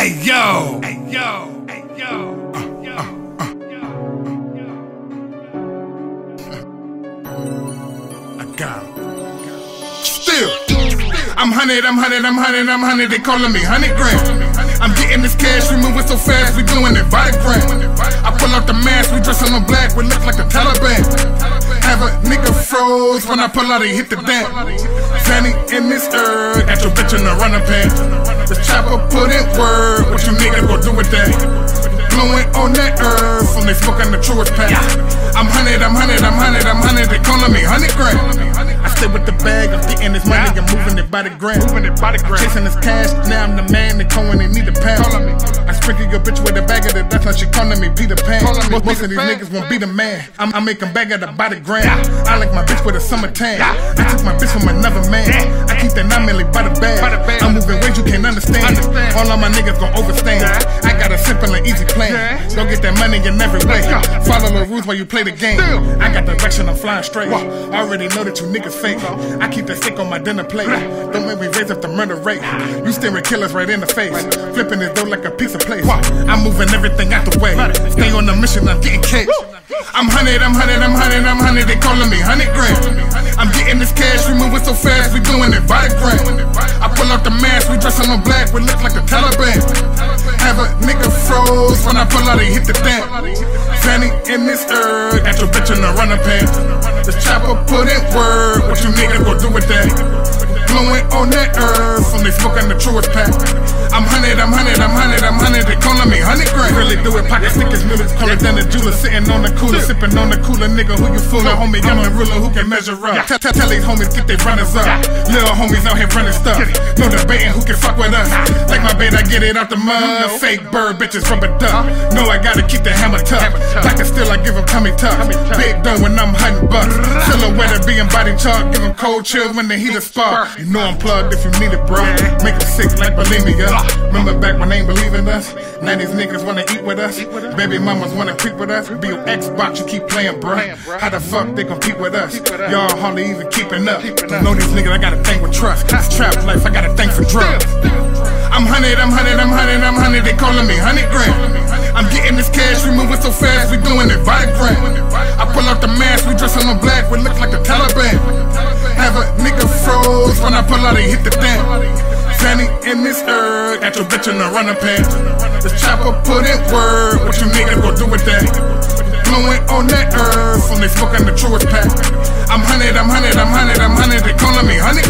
Hey yo, hey yo, hey yo, hey yo, I got him. Still, I'm hundred, I'm hundred, I'm hundred, I'm hundred. They calling me hundred grand. I'm getting this cash, we moving so fast, we doing it by the gram. I pull out the mask, we dress on black, we look like the Taliban. Have a nigga froze when I pull out, he hit the dam. Fanny in this herb, got your bitch in the runner pants. The chopper put in word, what you nigga go do with that? Blowing on that herb from they smoking the truest pack. I'm hundred, I'm hundred, I'm hundred, I'm hundred. They calling me hundred grand. I stay with the bag, I'm getting this money, I'm moving it by the gram. Moving it by the gram. Chasing this cash, now I'm the man. They calling, they need a pound. I sprinkle your bitch with a bag of the dust, now she calling me Peter Pan. Most, most of these niggas won't be the man. I'm, I'm making bag at the by the gram. I like my bitch with a summer tan. I took my bitch from another man. I keep that nine milli by the bag. I'm moving ways you can't understand. All of my niggas gon' overstand. I got a simple and easy plan. Go get that money in every way. Follow the rules while you play the game. I got direction, I'm flying straight. I already know that you niggas fake. I keep that stick on my dinner plate. Don't make me raise up the murder rate. You staring killers right in the face. Flipping it though like a piece of plate. I'm moving everything out the way. Stay on the mission, I'm getting cake. I'm hundred, I'm hundred, I'm hundred, I'm hundred. They calling me hundred grand. I'm getting this cash, we moving so fast, we doing it by the gram. I pull out the mask, we dress on black, we look like the Taliban. Have a nigga froze when I pull out, he hit the dam. Fanny in this herb, got your bitch in the runner pants. The chopper put in word, what you nigga go do with that? Blowing on that herb from they smoking the truest pack. I'm hundred, I'm hundred, I'm hundred, I'm hundred. They calling me hundred grand. Really do it, pocket stickers, millions, call it than the jeweler. Sitting on the cooler, sipping on the cooler, nigga. Who you fooling, homie? I'm the ruler who can measure up. Tell, tell, tell these homies get their runners up. Little homies out here running stuff. No debating who can fuck with us. Like my bait, I get it out the mud. Fake bird bitches from a duck. No, I gotta keep the hammer tough. Like a still, I give them tummy tuck. Big done when I'm hunting bucks. Silhouette of being body talk, Give them cold chills when they heat is spark. You know I'm plugged if you need it, bro. Make them sick like bulimia. Remember back when they ain't believe in us? Now these niggas wanna eat with us. Baby mamas wanna creep with us. Be on Xbox, you keep playing, bro. How the fuck they compete with us? Y'all hardly even keeping up. Don't know these niggas, I gotta thank with trust. This trap life, I gotta thank for drugs. I'm hundred, I'm hundred, I'm hundred, I'm hundred. They calling me hundred grand. I'm getting this cash, we moving so fast, we doing it by the dam. Fanny in this herb, got your bitch in the running pants. The chopper put in word, what you nigga go do with that? Blowing on that herb from they smoking the truest pack. I'm hundred, I'm hundred, I'm hundred, I'm hundred. They calling me grand.